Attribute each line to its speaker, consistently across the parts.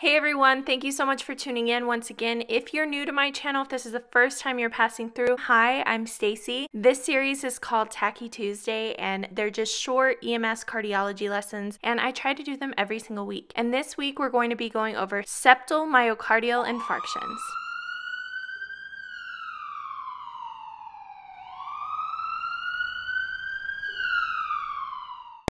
Speaker 1: Hey everyone, thank you so much for tuning in once again. If you're new to my channel, if this is the first time you're passing through, hi, I'm Stacy. This series is called Tachy Tuesday and they're just short EMS cardiology lessons and I try to do them every single week. And this week we're going to be going over septal myocardial infarctions.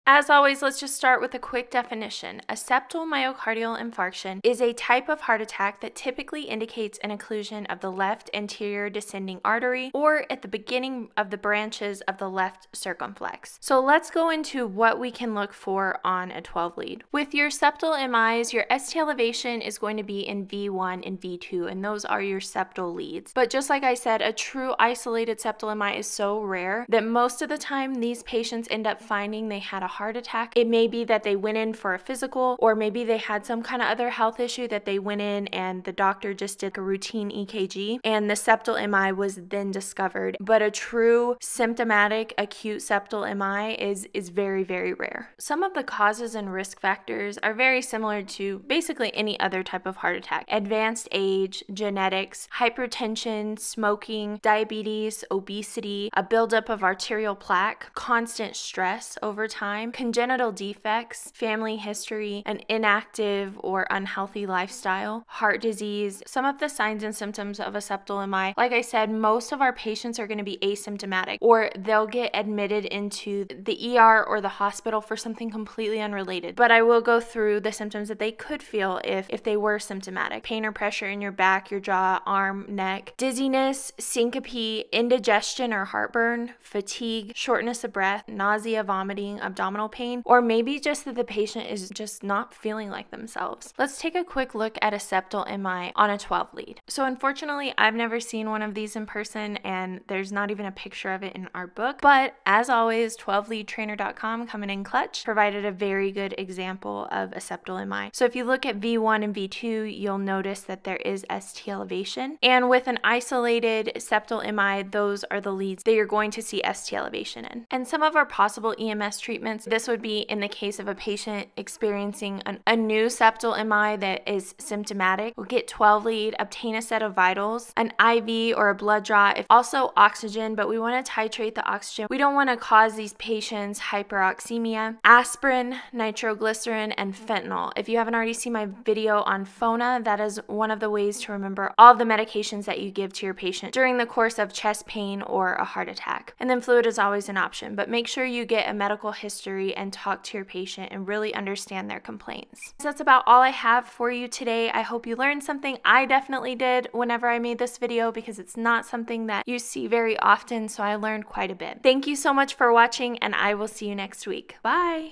Speaker 1: As always, let's just start with a quick definition. A septal myocardial infarction is a type of heart attack that typically indicates an occlusion of the left anterior descending artery or at the beginning of the branches of the left circumflex. So let's go into what we can look for on a 12 lead. With your septal MIs, your ST elevation is going to be in V1 and V2, and those are your septal leads. But just like I said, a true isolated septal MI is so rare that most of the time these patients end up finding they had a heart attack. It may be that they went in for a physical, or maybe they had some kind of other health issue that they went in and the doctor just did a routine EKG and the septal MI was then discovered. But a true symptomatic acute septal MI is, is very, very rare. Some of the causes and risk factors are very similar to basically any other type of heart attack advanced age, genetics, hypertension, smoking, diabetes, obesity, a buildup of arterial plaque, constant stress over time congenital defects, family history, an inactive or unhealthy lifestyle, heart disease, some of the signs and symptoms of a septal MI. Like I said, most of our patients are going to be asymptomatic or they'll get admitted into the ER or the hospital for something completely unrelated. But I will go through the symptoms that they could feel if, if they were symptomatic pain or pressure in your back, your jaw, arm, neck, dizziness, syncope, indigestion or heartburn, fatigue, shortness of breath, nausea, vomiting, abdominal abdominal pain, or maybe just that the patient is just not feeling like themselves. Let's take a quick look at a septal MI on a 12 lead. So, unfortunately, I've never seen one of these in person, and there's not even a picture of it in our book. But as always, 12leadtrainer.com coming in clutch provided a very good example of a septal MI. So, if you look at V1 and V2, you'll notice that there is ST elevation. And with an isolated septal MI, those are the leads that you're going to see ST elevation in. And some of our possible EMS treatments this would be in the case of a patient experiencing an, a new septal MI that is symptomatic. We'll get 12 lead, obtain a set of vitals, an IV or a blood draw, also oxygen, but we want to titrate the oxygen. We don't want to cause these patients hyperoxemia. Aspirin, nitroglycerin, and fentanyl. If you haven't already seen my video on FONA, that is one of the ways to remember all the medications that you give to your patient during the course of chest pain or a heart attack. And then fluid is always an option, but make sure you get a medical history history and talk to your patient and really understand their complaints. So that's about all I have for you today. I hope you learned something. I definitely did whenever I made this video because it's not something that you see very often, so I learned quite a bit. Thank you so much for watching, and I will see you next week. Bye!